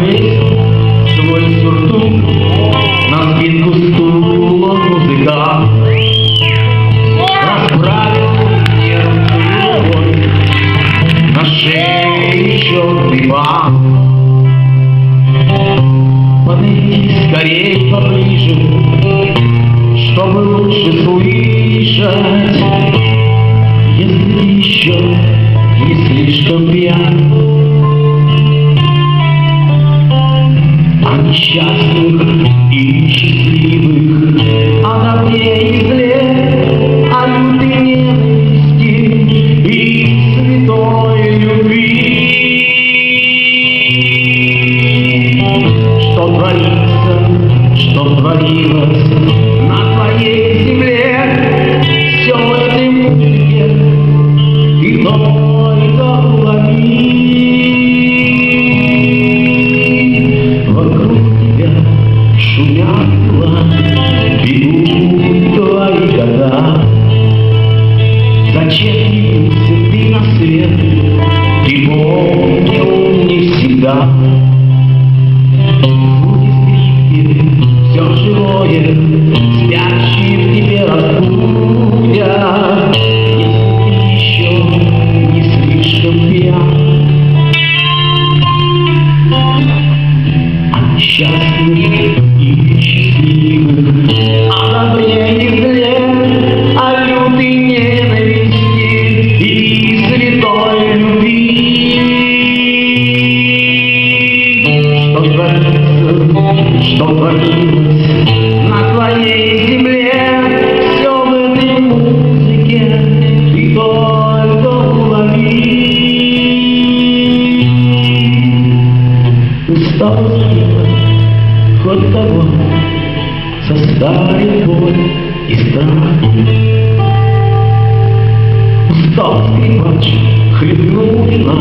повесил свой сюртук на спинку стула музыкант. Расправил нервную рукой на шее черный бант. Подойди скорей поближе, чтобы лучше слышать, если еще не слишком пьян. Что Творится, что творилось на твоей земле, все в этой музыке, ты только улови. Устал хоть того, состарит боль и страх. Устал скрипач, хлебнул вина,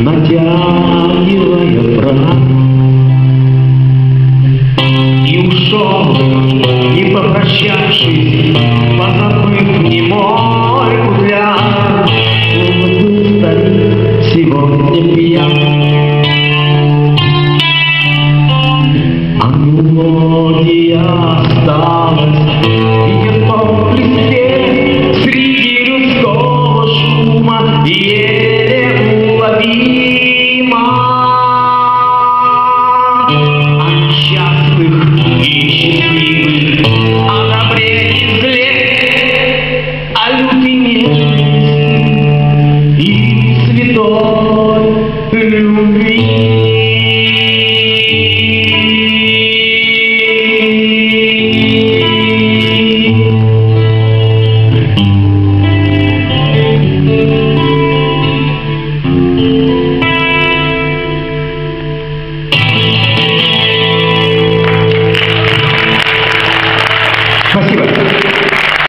натягивая прах. И ушел, Lord.